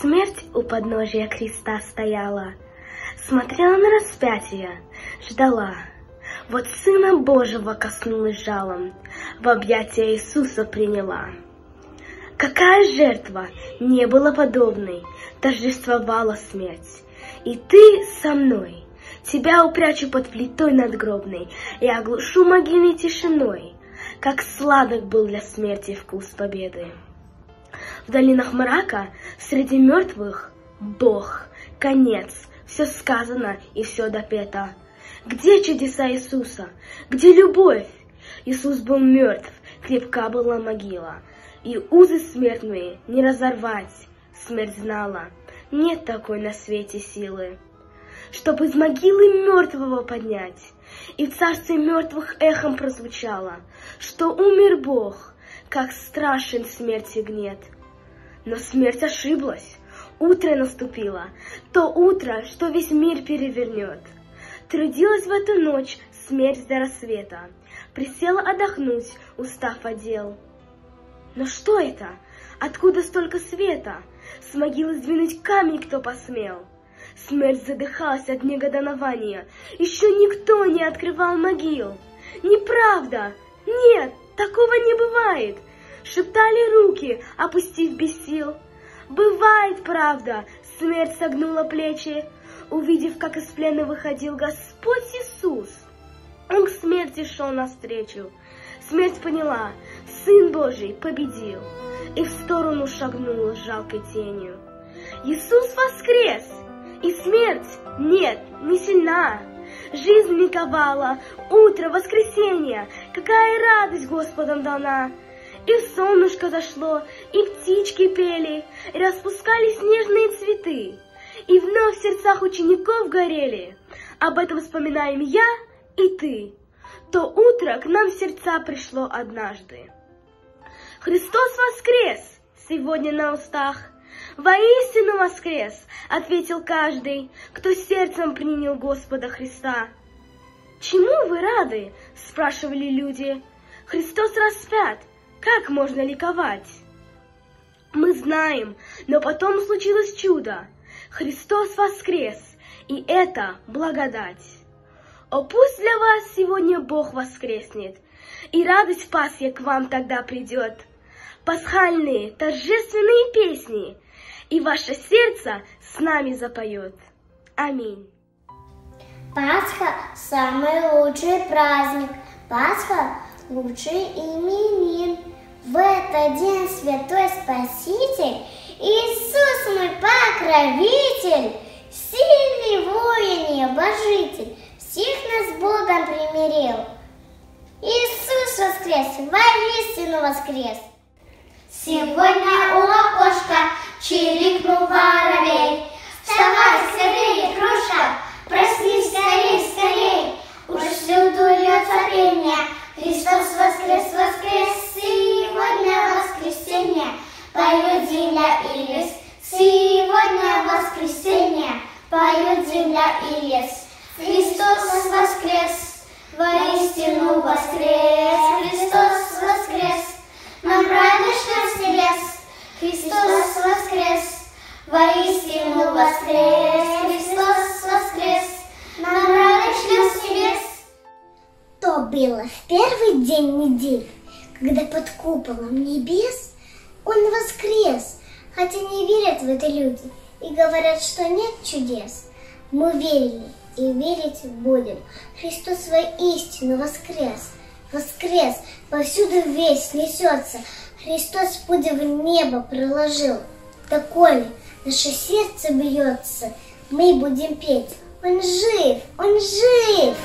Смерть у подножия креста стояла, Смотрела на распятие, ждала. Вот Сына Божьего коснулась жалом, В объятия Иисуса приняла. Какая жертва не была подобной, Торжествовала смерть. И ты со мной, Тебя упрячу под плитой надгробной И оглушу могильной тишиной, Как сладок был для смерти вкус победы. В долинах мрака, среди мертвых, Бог, конец, все сказано и все допето. Где чудеса Иисуса? Где любовь? Иисус был мертв, крепка была могила, И узы смертные не разорвать. Смерть знала, нет такой на свете силы, Чтоб из могилы мертвого поднять, И в царстве мертвых эхом прозвучало, Что умер Бог, как страшен смерти гнет — но смерть ошиблась. Утро наступило, то утро, что весь мир перевернет. Трудилась в эту ночь смерть до рассвета, Присела отдохнуть, устав отдел. Но что это? Откуда столько света? С могилы сдвинуть камень кто посмел? Смерть задыхалась от негодования. Еще никто не открывал могил. Неправда! Нет, такого не бывает! Шептали руки, опустив без сил. Бывает, правда, смерть согнула плечи, увидев, как из плена выходил Господь Иисус. Он к смерти шел навстречу. Смерть поняла, Сын Божий победил и в сторону шагнул с жалкой тенью. Иисус воскрес, и смерть, нет, не сильна. Жизнь ликовала, утро, воскресенье, какая радость Господом дана. И солнышко зашло, и птички пели, и распускались нежные цветы. И вновь в сердцах учеников горели. Об этом вспоминаем я и ты. То утро к нам в сердца пришло однажды. Христос воскрес! Сегодня на устах. Воистину воскрес, ответил каждый, кто сердцем принял Господа Христа. Чему вы рады? спрашивали люди. Христос распят, как можно ликовать? Мы знаем, но потом случилось чудо. Христос воскрес, и это благодать. О, пусть для вас сегодня Бог воскреснет, и радость Пасхи к вам тогда придет. Пасхальные торжественные песни, и ваше сердце с нами запоет. Аминь. Пасха – самый лучший праздник. Пасха – лучший именин. В этот день Святой Спаситель, Иисус мой покровитель, сильный воин и всех нас Богом примирил. Иисус воскрес, воистину воскрес. Сегодня у окошка чирикнул воробей. Вставай, скорее, кроша, проснись скорей, скорей. Уж всюду льется пение, Христос воскрес, воскрес, сегодня воскресенье, поет земля и лес. Сегодня воскресенье, поет земля и лес. Христос воскрес, воистину воскрес, Христос воскрес, нам радостно с небес. Христос воскрес, воистину воскрес, Христос воскрес, нам радостно с небес. То было в первый день недели, когда под куполом небес он воскрес, хотя не верят в это люди и говорят, что нет чудес. Мы верили и верить будем. Христос воистину воскрес, воскрес, повсюду весь несется. Христос путь в небо проложил. Доколе наше сердце бьется, мы будем петь. Он жив, он жив!